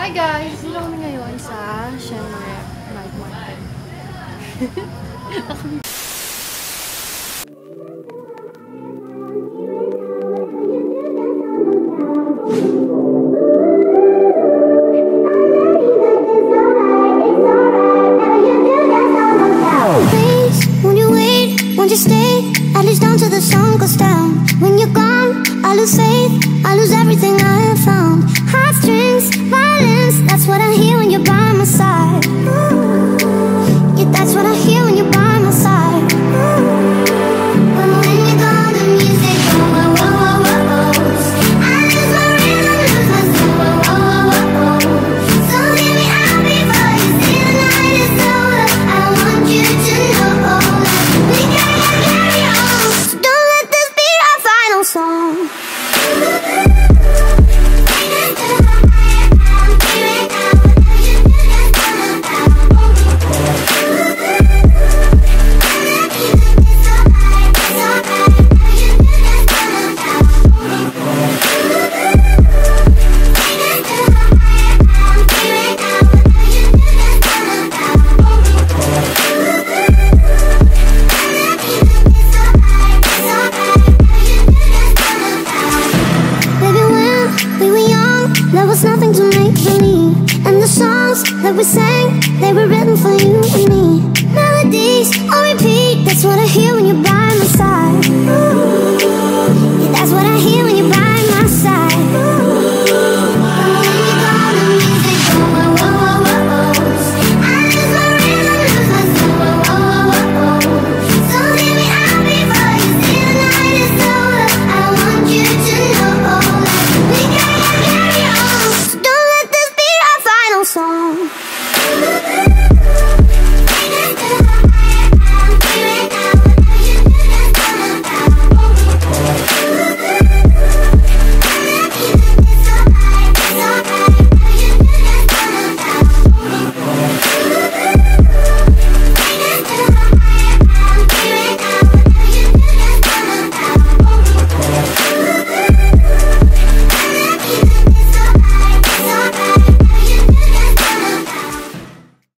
Hi guys! Dito kami ngayon sa Siem Reap Night Market. Won't you stay? I lose down to the sun goes down. When you're gone, I lose faith. I lose songs that we sang, they were written for you and me.